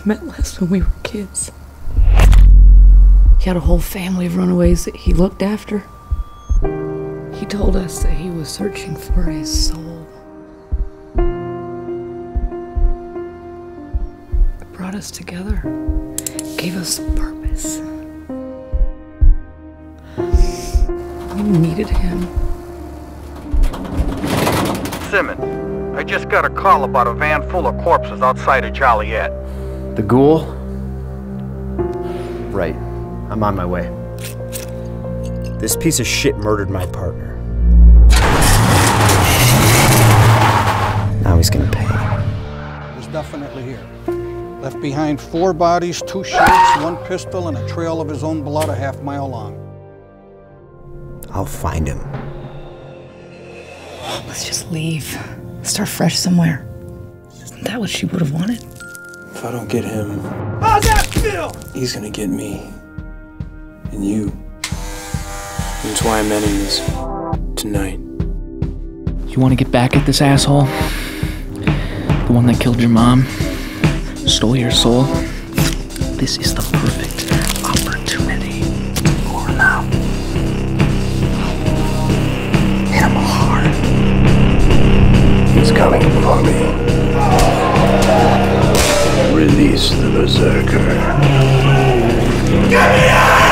I met Les when we were kids. He had a whole family of runaways that he looked after. He told us that he was searching for his soul. It brought us together, gave us purpose. We needed him. Simmons, I just got a call about a van full of corpses outside of Joliet. The ghoul? Right. I'm on my way. This piece of shit murdered my partner. Now he's gonna pay. was definitely here. Left behind four bodies, two shirts, one pistol, and a trail of his own blood a half mile long. I'll find him. Let's just leave. Start fresh somewhere. Isn't that what she would have wanted? If I don't get him, how's that feel? He's gonna get me. And you. That's why I'm ending this tonight. You want to get back at this asshole? The one that killed your mom? Stole your soul? This is the perfect opportunity. Or now. Hit him hard. He's coming for me. the Berserker. Get me out!